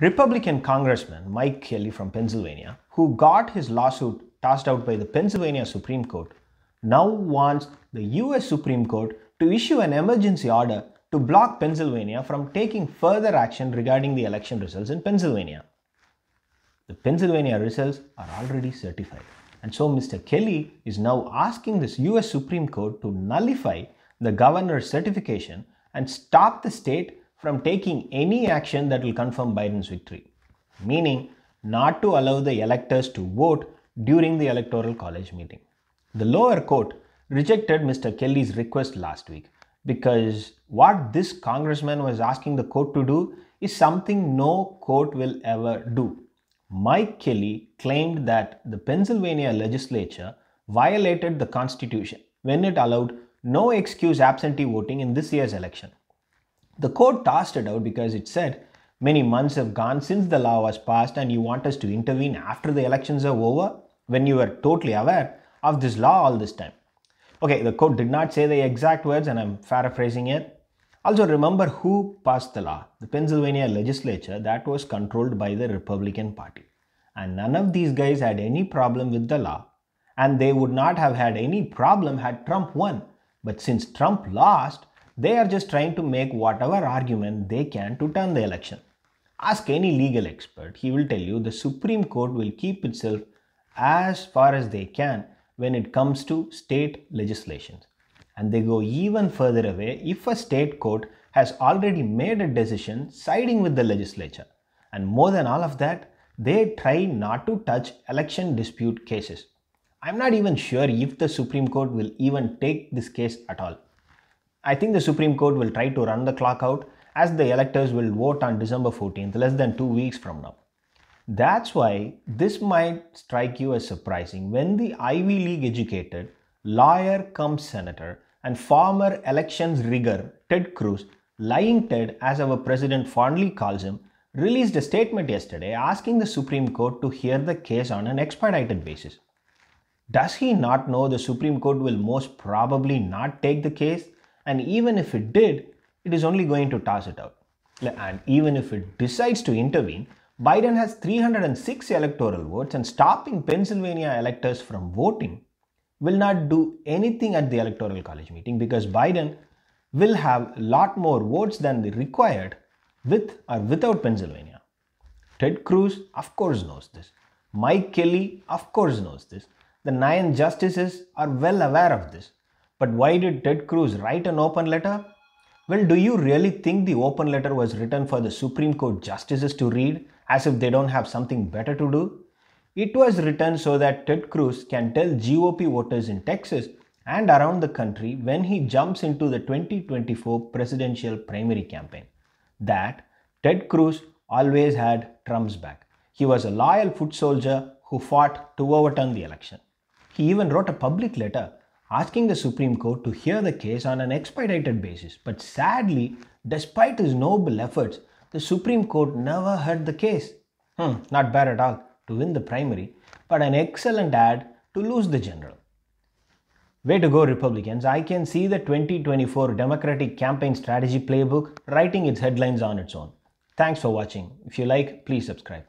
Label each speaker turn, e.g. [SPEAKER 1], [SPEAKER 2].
[SPEAKER 1] Republican Congressman Mike Kelly from Pennsylvania, who got his lawsuit tossed out by the Pennsylvania Supreme Court, now wants the US Supreme Court to issue an emergency order to block Pennsylvania from taking further action regarding the election results in Pennsylvania. The Pennsylvania results are already certified. And so Mr. Kelly is now asking this US Supreme Court to nullify the governor's certification and stop the state from taking any action that will confirm Biden's victory, meaning not to allow the electors to vote during the Electoral College meeting. The lower court rejected Mr. Kelly's request last week because what this congressman was asking the court to do is something no court will ever do. Mike Kelly claimed that the Pennsylvania legislature violated the Constitution when it allowed no excuse absentee voting in this year's election. The court tossed it out because it said many months have gone since the law was passed and you want us to intervene after the elections are over when you were totally aware of this law all this time. Okay, the court did not say the exact words and I'm paraphrasing it. Also, remember who passed the law the Pennsylvania legislature that was controlled by the Republican Party. And none of these guys had any problem with the law, and they would not have had any problem had Trump won. But since Trump lost, they are just trying to make whatever argument they can to turn the election. Ask any legal expert, he will tell you the Supreme Court will keep itself as far as they can when it comes to state legislations. And they go even further away if a state court has already made a decision siding with the legislature. And more than all of that, they try not to touch election dispute cases. I'm not even sure if the Supreme Court will even take this case at all. I think the Supreme Court will try to run the clock out as the electors will vote on December 14th, less than two weeks from now. That's why this might strike you as surprising when the Ivy League educated, lawyer come senator, and former elections rigger Ted Cruz, lying Ted as our president fondly calls him, released a statement yesterday asking the Supreme Court to hear the case on an expedited basis. Does he not know the Supreme Court will most probably not take the case? And even if it did, it is only going to toss it out. And even if it decides to intervene, Biden has 306 electoral votes, and stopping Pennsylvania electors from voting will not do anything at the Electoral College meeting because Biden will have a lot more votes than the required with or without Pennsylvania. Ted Cruz, of course, knows this. Mike Kelly, of course, knows this. The nine justices are well aware of this. But why did Ted Cruz write an open letter? Well, do you really think the open letter was written for the Supreme Court justices to read as if they don't have something better to do? It was written so that Ted Cruz can tell GOP voters in Texas and around the country when he jumps into the 2024 presidential primary campaign that Ted Cruz always had Trump's back. He was a loyal foot soldier who fought to overturn the election. He even wrote a public letter asking the Supreme Court to hear the case on an expedited basis. But sadly, despite his noble efforts, the Supreme Court never heard the case. Hmm, not bad at all to win the primary, but an excellent ad to lose the general. Way to go, Republicans. I can see the 2024 Democratic campaign strategy playbook writing its headlines on its own. Thanks for watching. If you like, please subscribe.